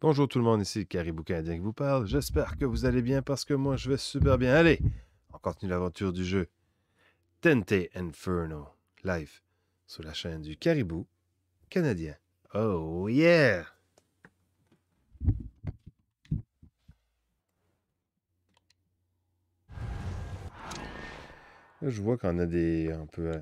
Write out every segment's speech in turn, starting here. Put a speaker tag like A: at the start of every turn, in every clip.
A: Bonjour tout le monde, ici Caribou Canadien qui vous parle. J'espère que vous allez bien parce que moi je vais super bien. Allez, on continue l'aventure du jeu Tente Inferno live sur la chaîne du Caribou Canadien. Oh yeah! Je vois qu'on a des. un peu.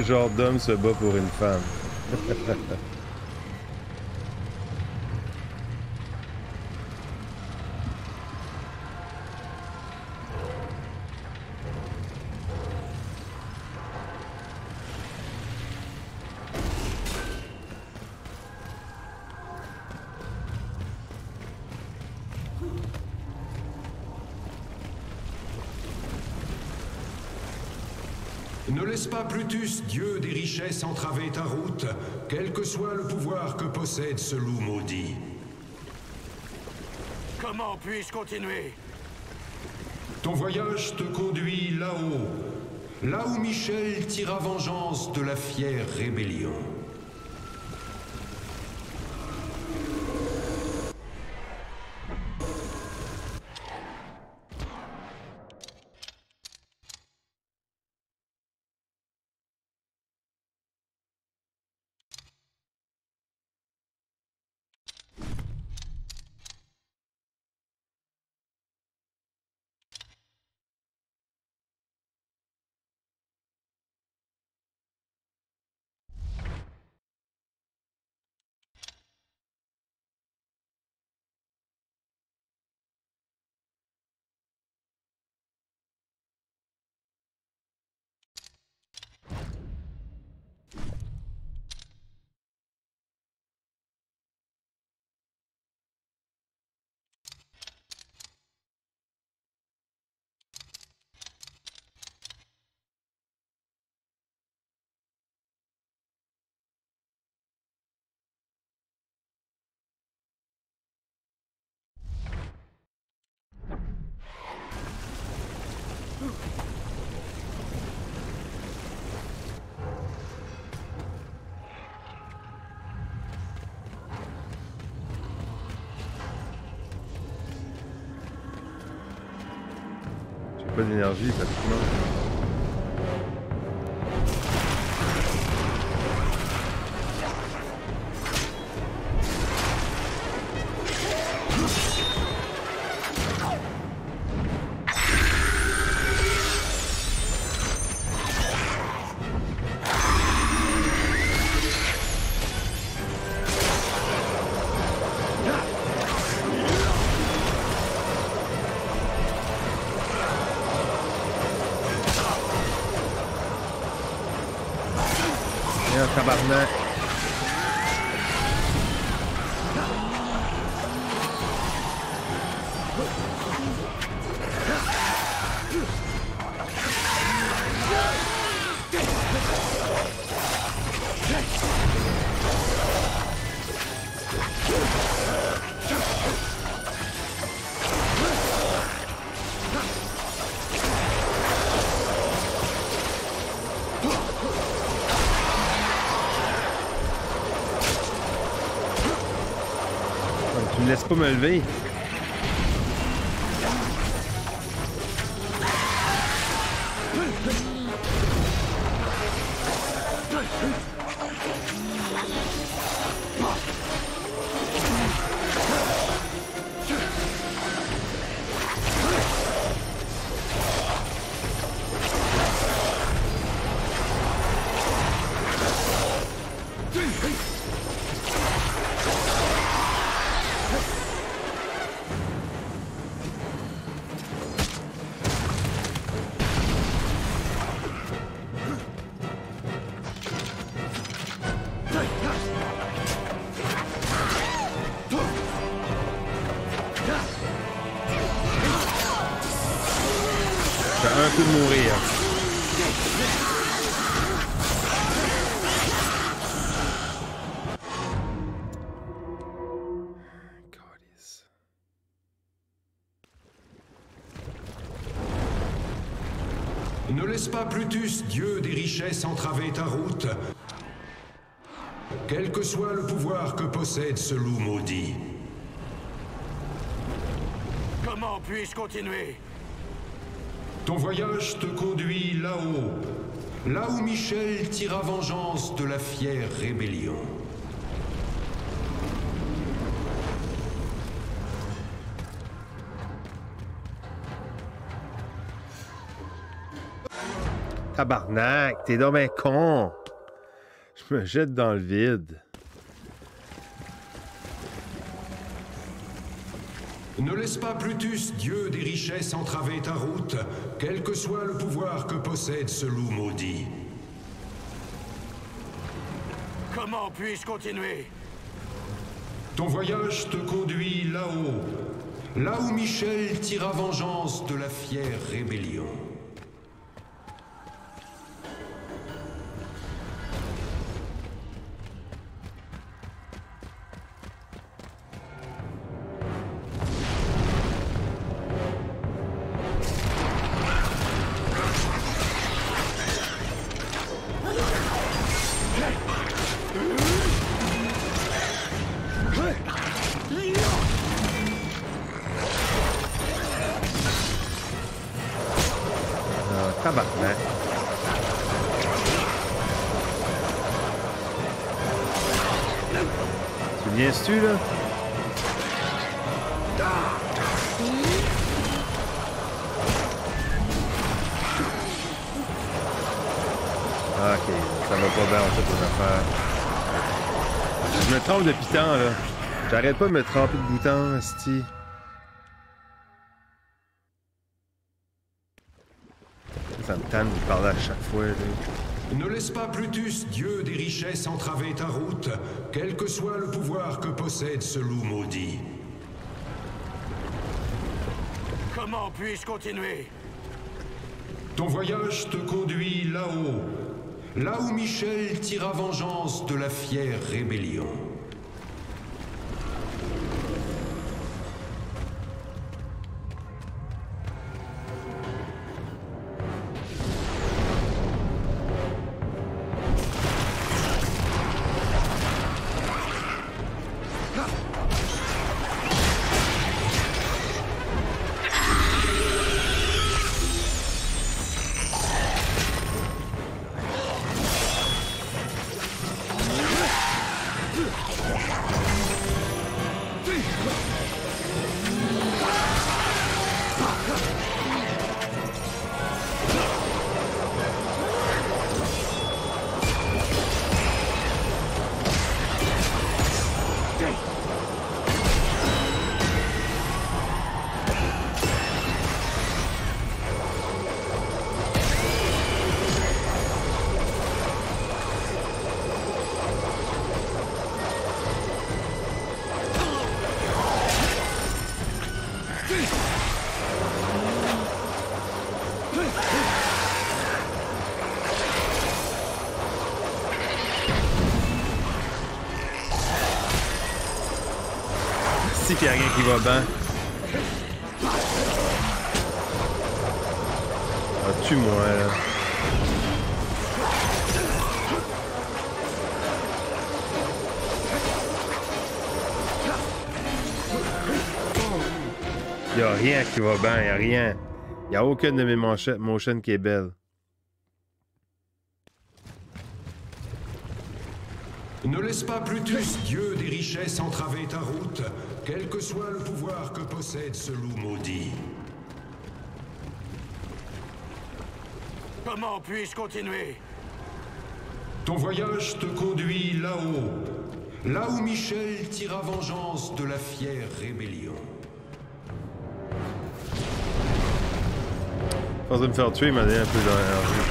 B: Quel genre d'homme se bat pour une femme?
C: pas Plutus, dieu des richesses, entraver ta route, quel que soit le pouvoir que possède ce loup maudit.
B: Comment puis-je continuer?
C: Ton voyage te conduit là-haut, là où Michel tira vengeance de la fière rébellion.
A: J'ai pas d'énergie pratiquement. Viens, laisse pas me lever.
C: Dieu des richesses, entraver ta route. Quel que soit le pouvoir que possède ce loup maudit.
B: Comment puis-je continuer?
C: Ton voyage te conduit là-haut, là où Michel tira vengeance de la fière rébellion.
A: Tabarnak, t'es donc ben con. Je me jette dans le vide.
C: Ne laisse pas Plutus, dieu des richesses, entraver ta route, quel que soit le pouvoir que possède ce loup maudit.
B: Comment puis-je continuer?
C: Ton voyage te conduit là-haut, là où Michel tira vengeance de la fière rébellion.
A: Tabarnak. Tu viens-tu, là? Ok, ça va pas bien en fait ton affaire. Je me trompe depuis tant, là. J'arrête pas de me tromper de bouton, esti. À chaque fois, là.
C: Ne laisse pas Plutus, dieu des richesses, entraver ta route, quel que soit le pouvoir que possède ce loup maudit.
B: Comment puis-je continuer?
C: Ton voyage te conduit là-haut, là où Michel tira vengeance de la fière rébellion.
A: Si qu'il a rien qui va bien. Ah, tue-moi, là? Y a rien qui va bien, y a rien. Y a aucune de mes motion, motion qui est belle.
C: Ne laisse pas Plutus, dieu des richesses, entraver ta route, quel que soit le pouvoir que possède ce loup maudit.
B: Comment puis-je continuer?
C: Ton voyage te conduit là-haut, là où Michel tira vengeance de la fière rébellion.
A: Force de me faire tuer, il m'a donné un peu d'énergie,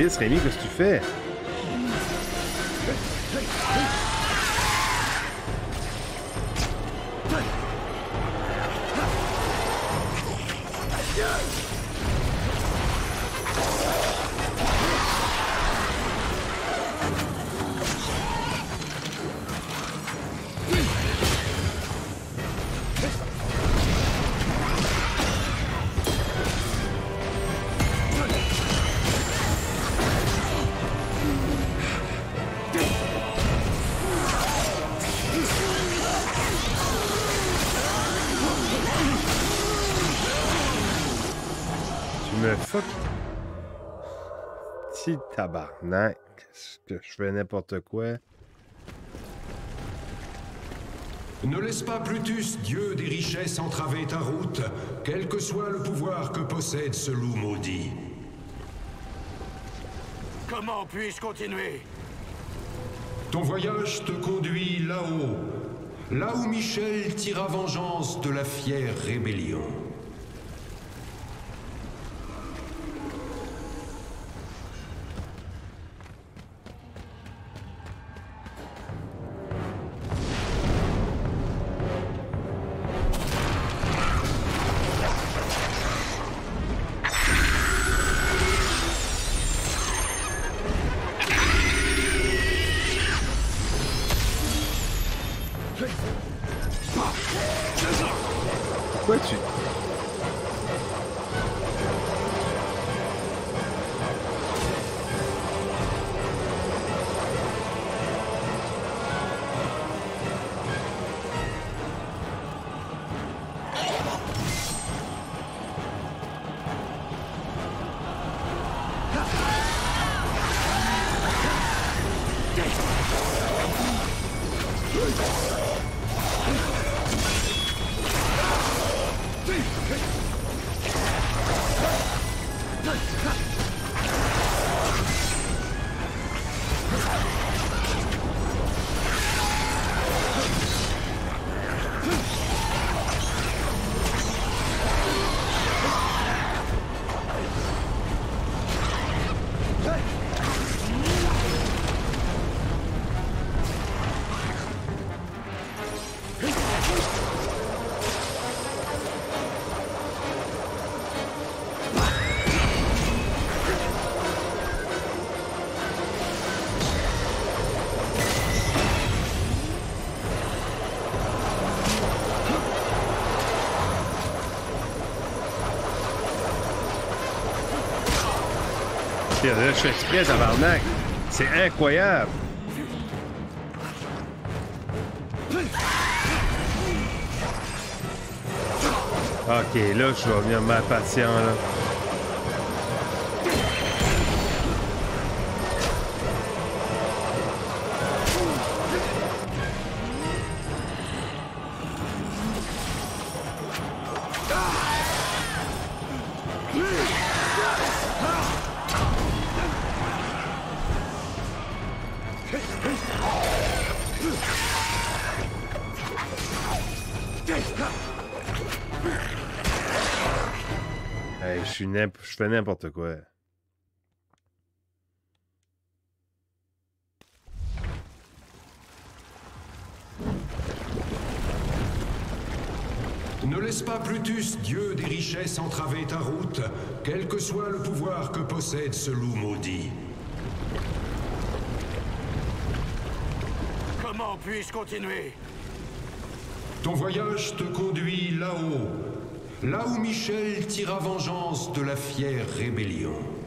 A: Alice, Rémi, qu'est-ce que tu fais? Tabarnak. Est-ce que je fais n'importe quoi?
C: Ne laisse pas Plutus, dieu des richesses, entraver ta route, quel que soit le pouvoir que possède ce loup maudit.
B: Comment puis-je continuer?
C: Ton voyage te conduit là-haut, là où Michel tira vengeance de la fière rébellion.
A: Je fais exprès, tabarnak. C'est incroyable. Ok, là, je vais venir mal patient, là. Fais n'importe quoi.
C: Ne laisse pas Plutus, dieu des richesses, entraver ta route, quel que soit le pouvoir que possède ce loup maudit.
B: Comment puis-je continuer?
C: Ton voyage te conduit là-haut, là où Michel tira vengeance de la fière rébellion.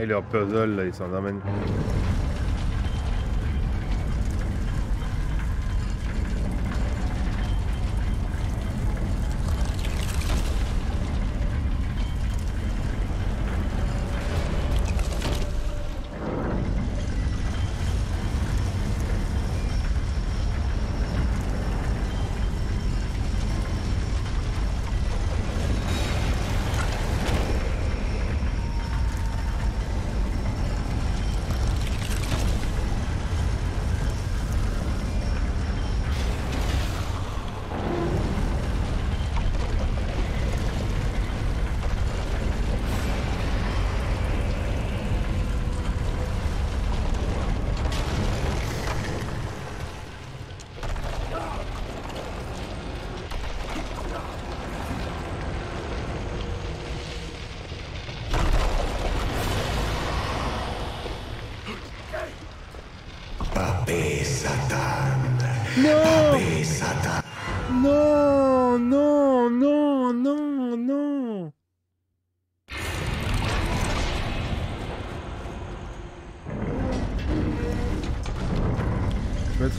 A: Hey, leur puzzle, là, ils sont dans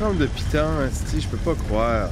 A: Trompe de piton, esti, je peux pas croire.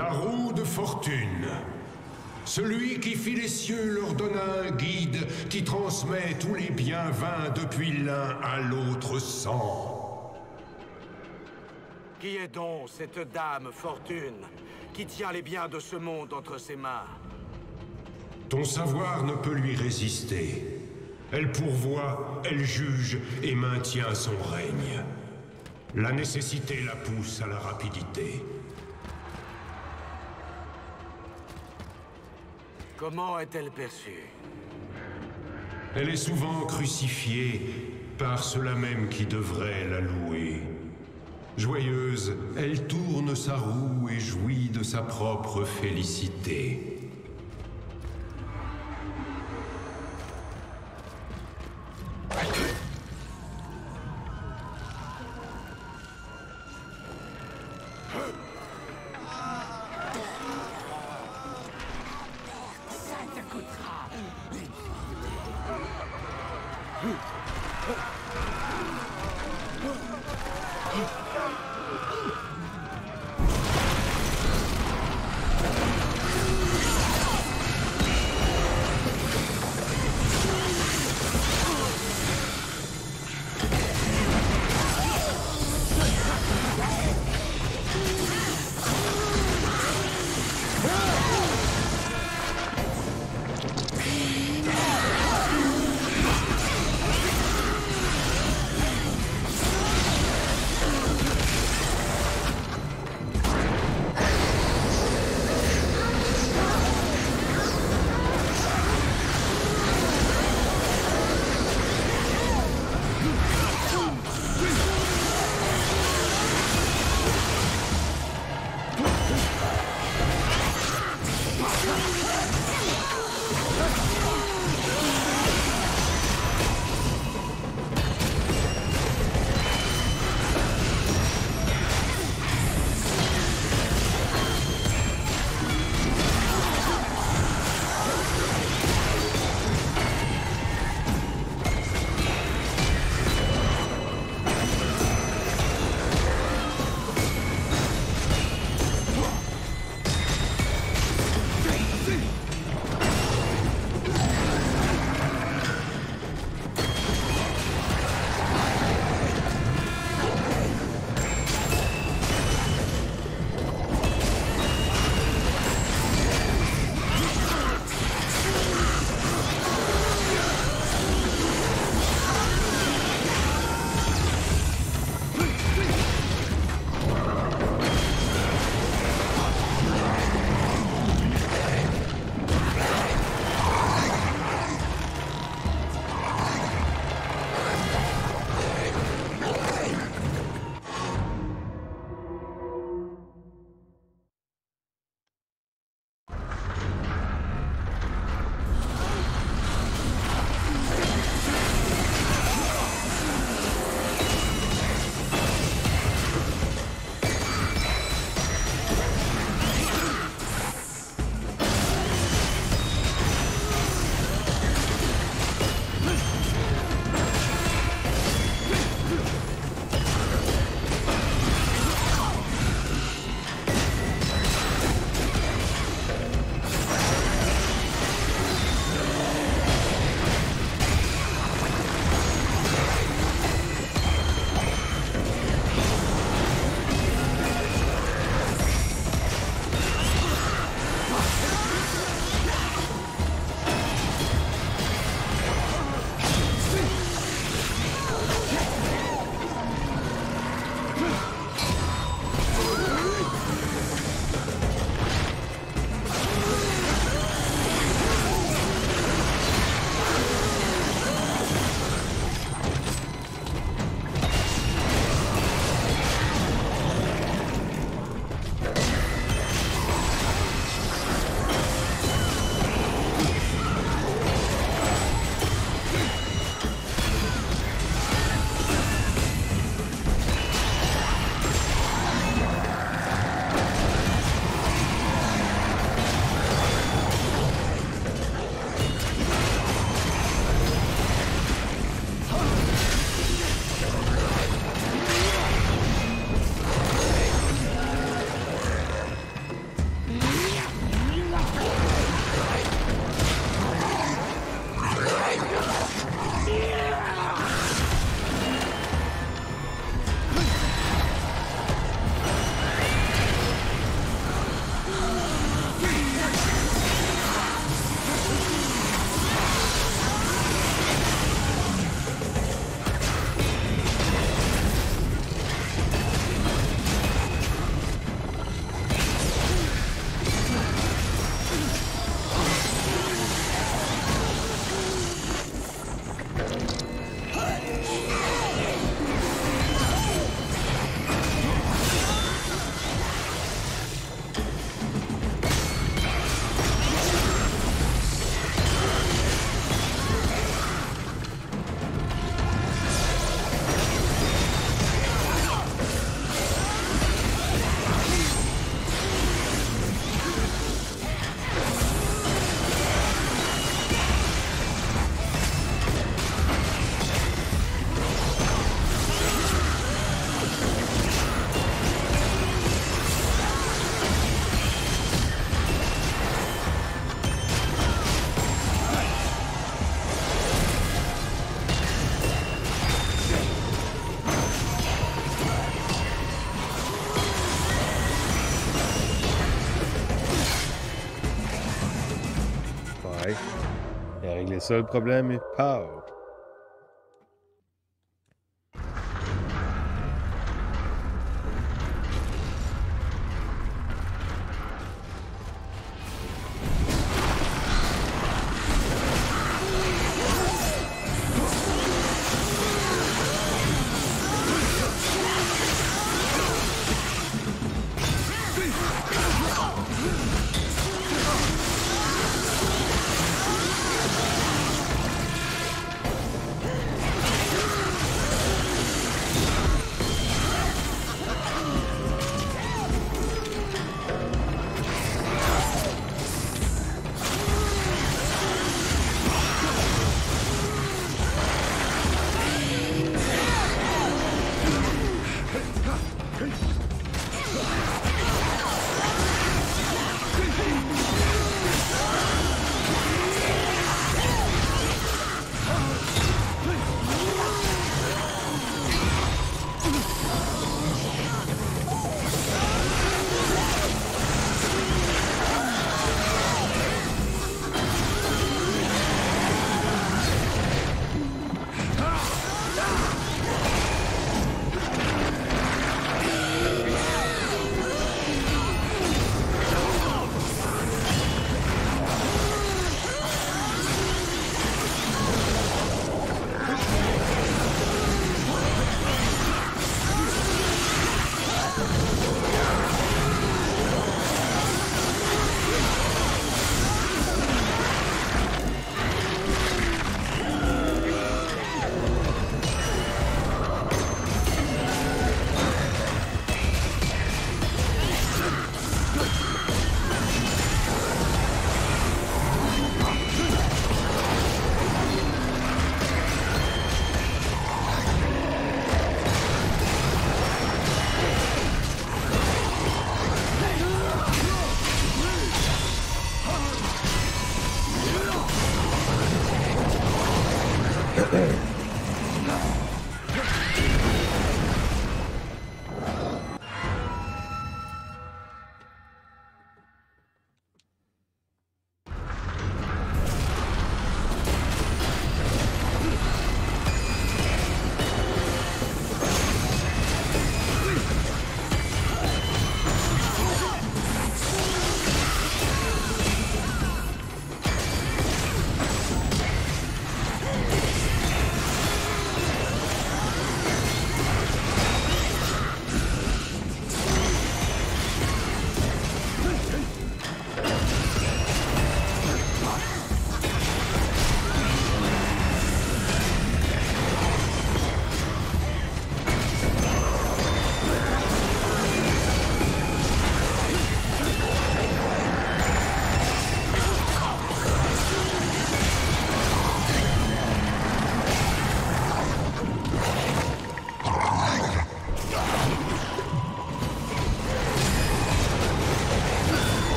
C: La roue de fortune. Celui qui fit les cieux leur donna un guide qui transmet tous les biens vains depuis l'un à l'autre sang.
D: Qui est donc cette dame Fortune qui tient les biens de ce monde entre ses mains?
C: Ton savoir ne peut lui résister. Elle pourvoit, elle juge et maintient son règne. La nécessité la pousse à la rapidité.
D: Comment est-elle perçue
C: Elle est souvent crucifiée par ceux-là même qui devraient la louer. Joyeuse, elle tourne sa roue et jouit de sa propre félicité.
A: Le problème, et pow!
E: Yeah.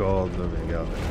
E: Vu qu'il y avait une corde,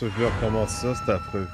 F: je
A: recommencer ça, c'est affreux.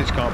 A: Ok,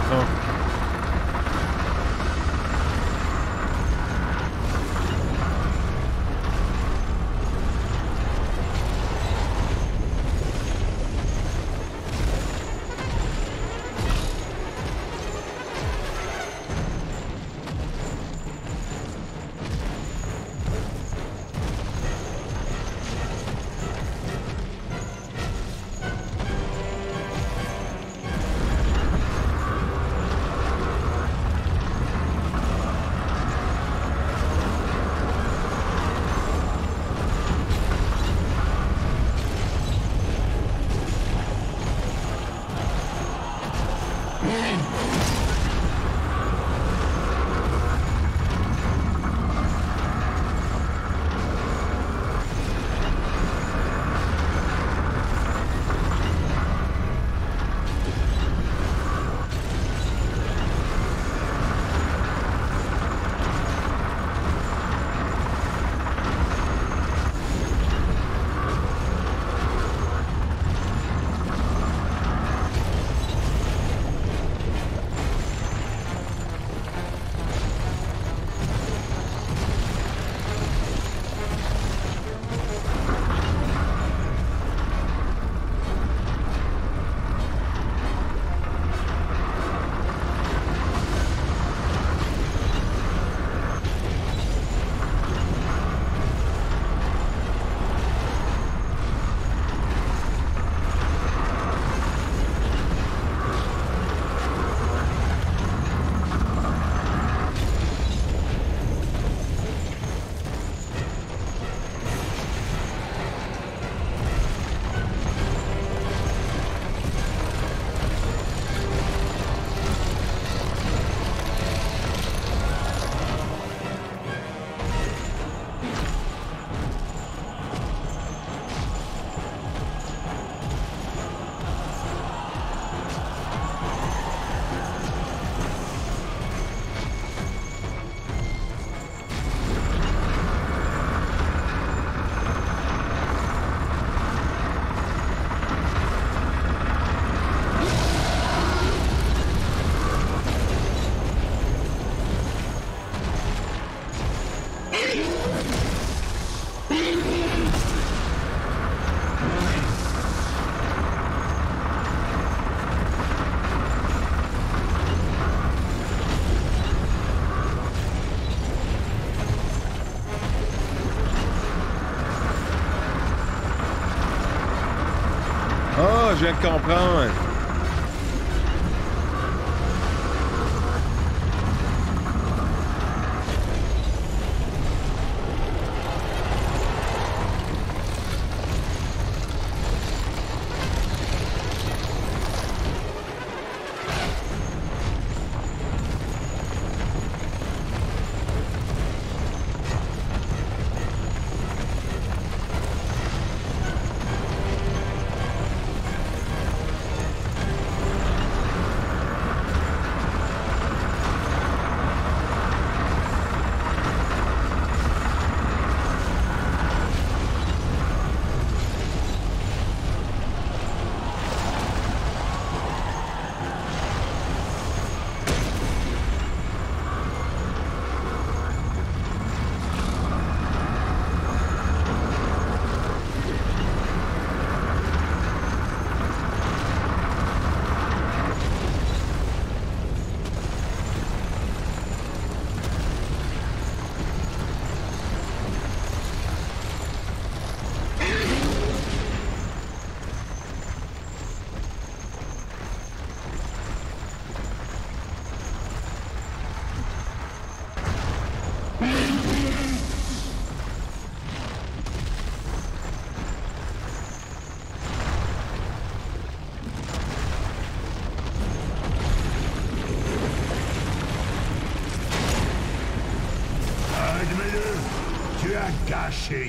A: je comprends.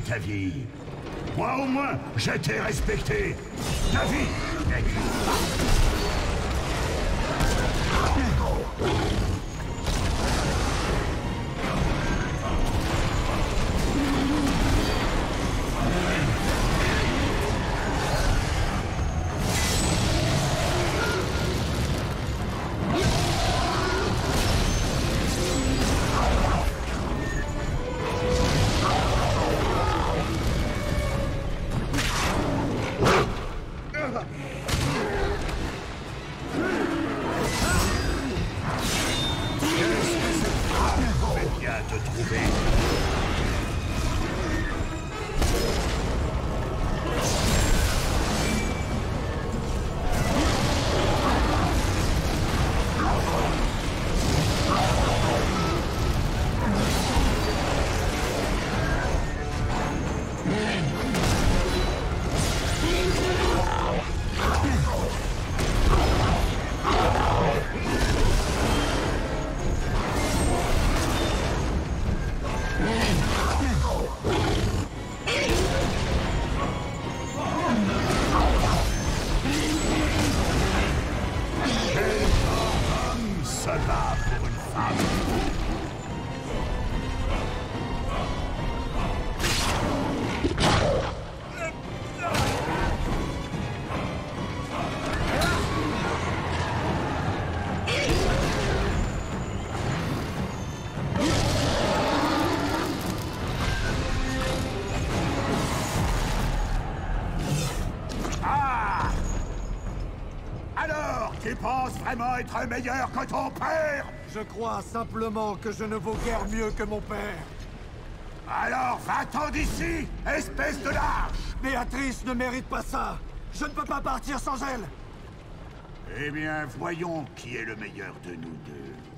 B: Ta vie. Moi au moins, je t'ai respecté. Ta vie vraiment être meilleur que ton père
D: Je crois simplement que je ne vaux guère mieux que mon père.
B: Alors va-t'en d'ici, espèce de lâche
D: Béatrice ne mérite pas ça. Je ne peux pas partir sans elle.
B: Eh bien, voyons qui est le meilleur de nous deux.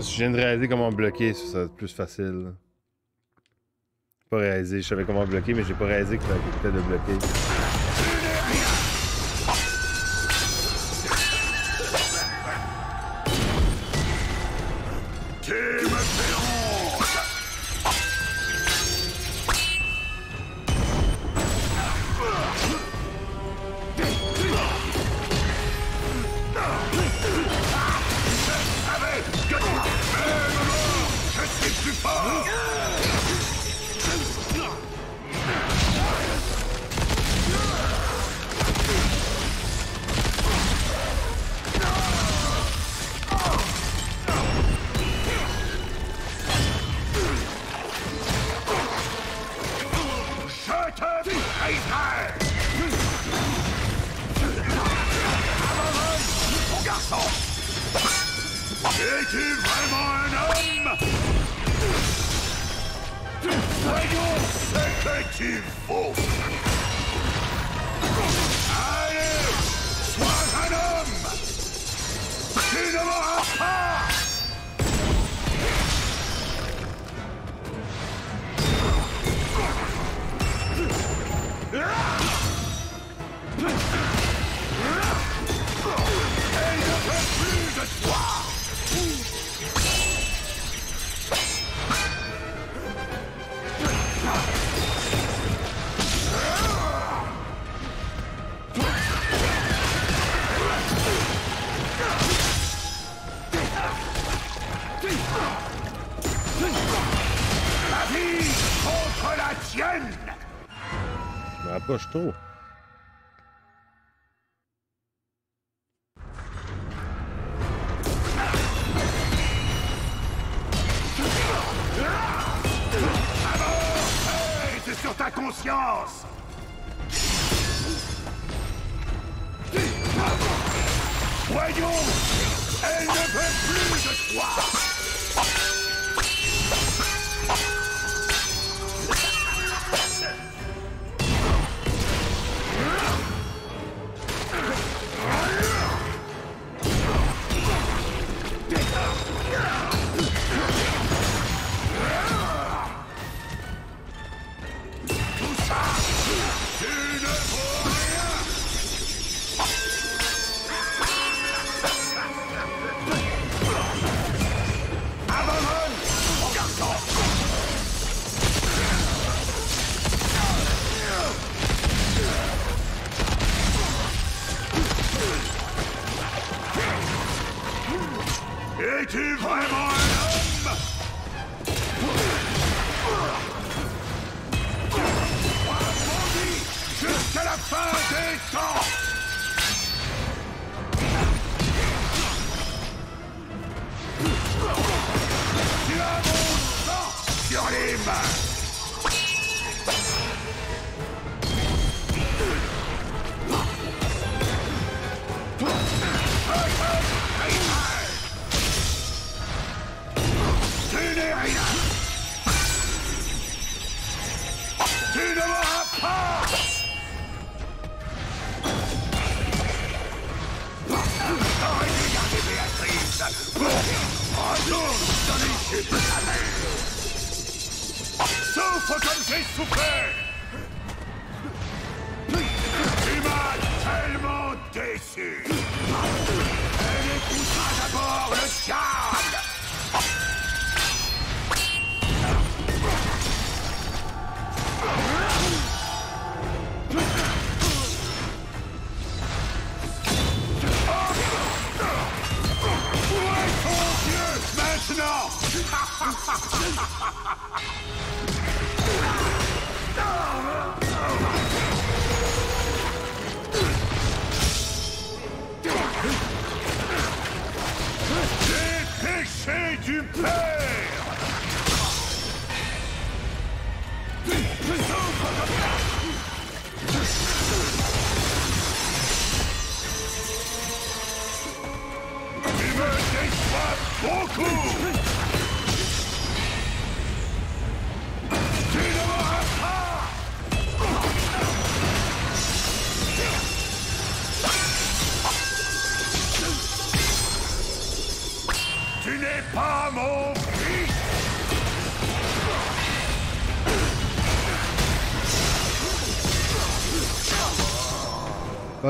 B: je
A: viens de réaliser comment bloquer, ça, va être plus facile. J'ai pas réalisé, je savais comment bloquer, mais j'ai pas réalisé que ça de bloquer.
B: Ooh. gostou,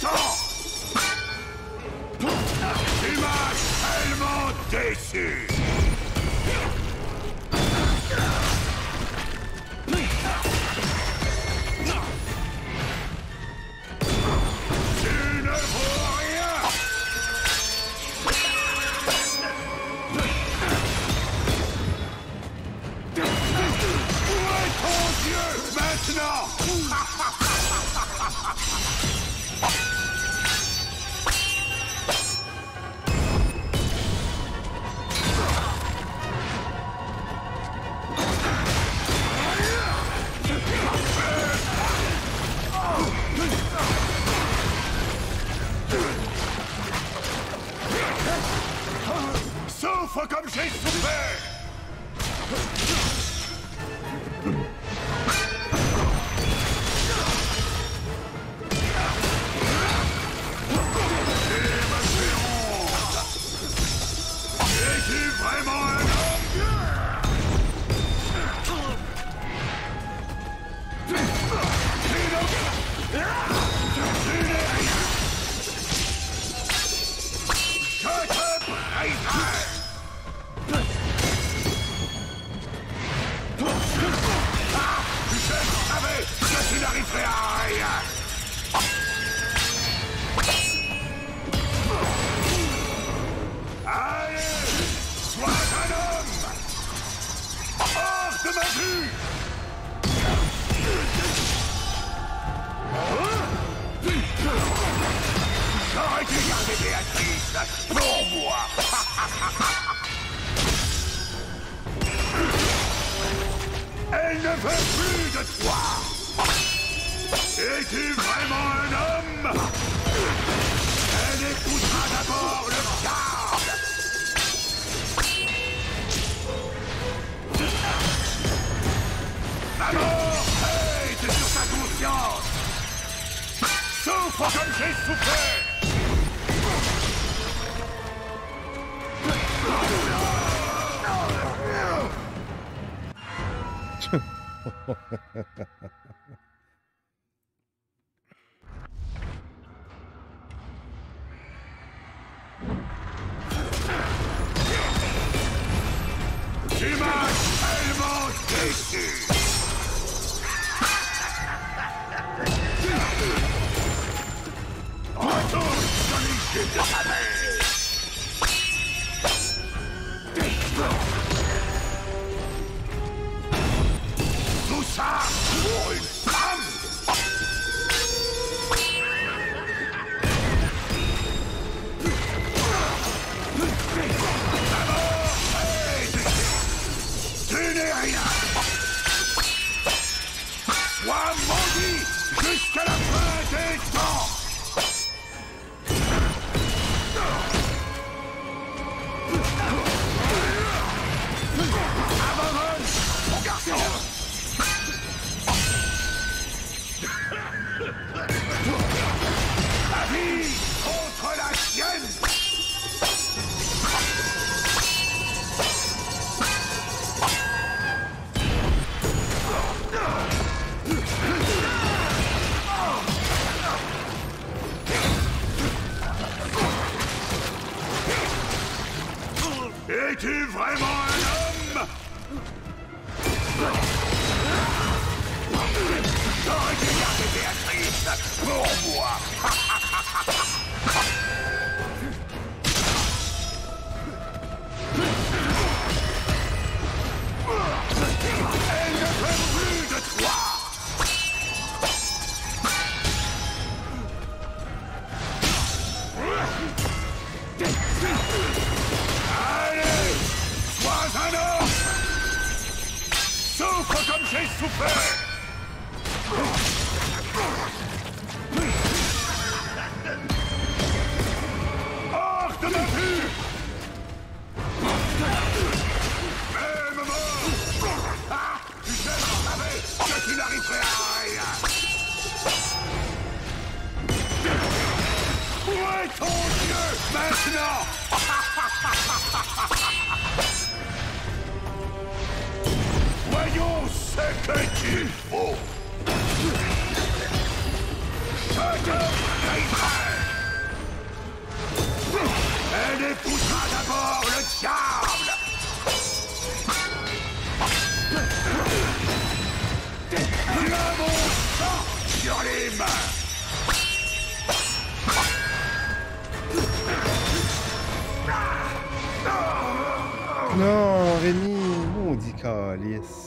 B: temps Tu m'as tellement déçu Come on! ton Dieu maintenant Voyons ce que tu faut Chacun Elle
A: épousera d'abord le diable L'homme au sang sur les mains
B: Non, Rémi, maudit calice.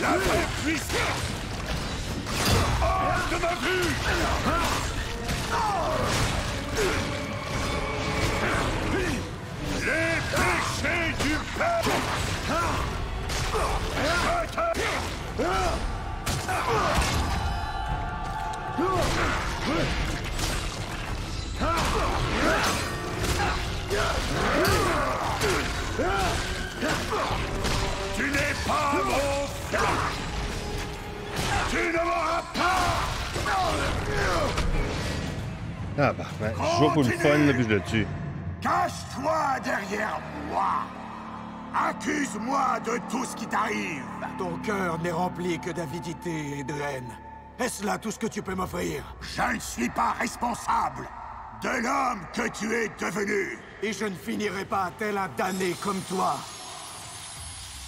A: La puissance Hors de ma vue Les péchés du peuple Ah! Tu n'es pas mon fils Tu ne m'auras pas. Ah bah, ben, je joue pour le fun, là, puis je le tue.
B: Cache-toi derrière moi. Accuse-moi de tout ce qui t'arrive.
D: Ton cœur n'est rempli que d'avidité et de haine. Est-ce là tout ce que tu peux m'offrir?
B: Je ne suis pas responsable de l'homme que tu es devenu.
D: Et je ne finirai pas tel un damné comme toi.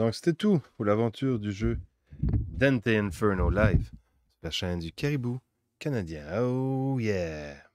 A: Donc, c'était tout pour l'aventure du jeu Dante Inferno Live sur la chaîne du Caribou canadien. Oh yeah!